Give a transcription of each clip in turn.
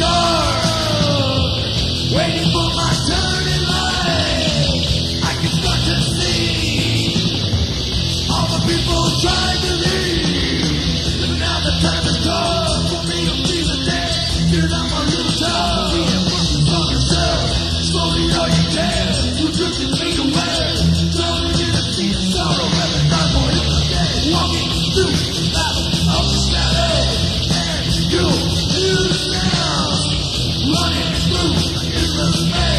No. Christmas.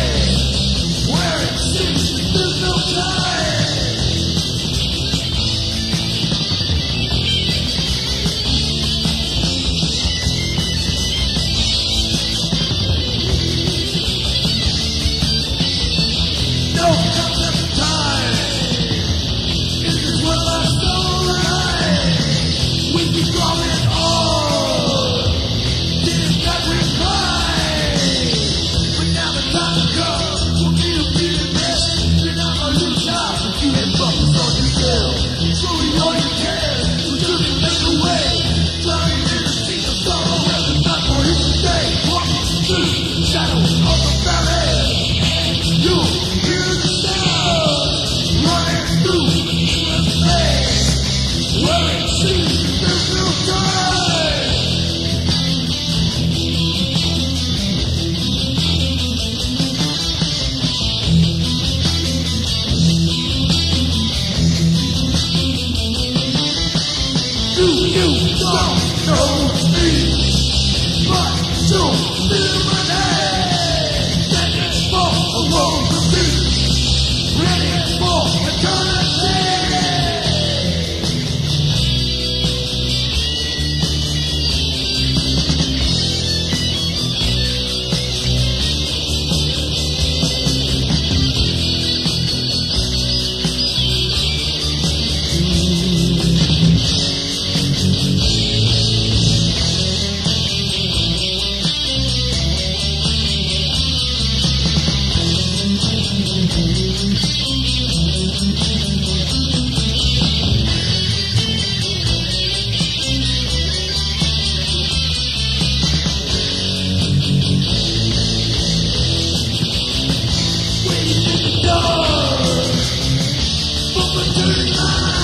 But tonight.